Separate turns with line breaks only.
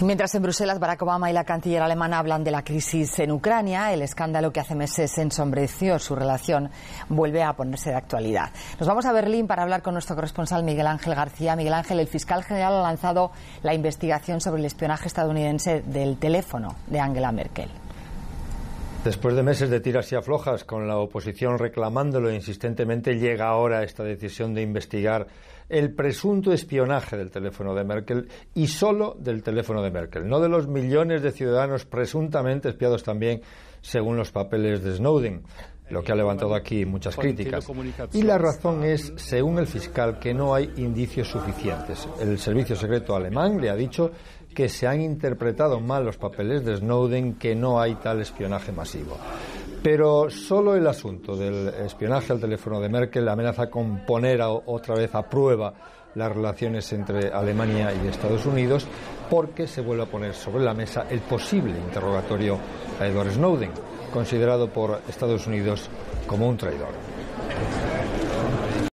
Mientras en Bruselas Barack Obama y la canciller alemana hablan de la crisis en Ucrania, el escándalo que hace meses ensombreció su relación vuelve a ponerse de actualidad. Nos vamos a Berlín para hablar con nuestro corresponsal Miguel Ángel García. Miguel Ángel, el fiscal general ha lanzado la investigación sobre el espionaje estadounidense del teléfono de Angela Merkel.
Después de meses de tiras y aflojas, con la oposición reclamándolo insistentemente, llega ahora esta decisión de investigar el presunto espionaje del teléfono de Merkel y solo del teléfono de Merkel, no de los millones de ciudadanos presuntamente espiados también según los papeles de Snowden, lo que ha levantado aquí muchas críticas. Y la razón es, según el fiscal, que no hay indicios suficientes. El servicio secreto alemán le ha dicho que se han interpretado mal los papeles de Snowden, que no hay tal espionaje masivo. Pero solo el asunto del espionaje al teléfono de Merkel amenaza con poner otra vez a prueba las relaciones entre Alemania y Estados Unidos porque se vuelve a poner sobre la mesa el posible interrogatorio a Edward Snowden, considerado por Estados Unidos como un traidor.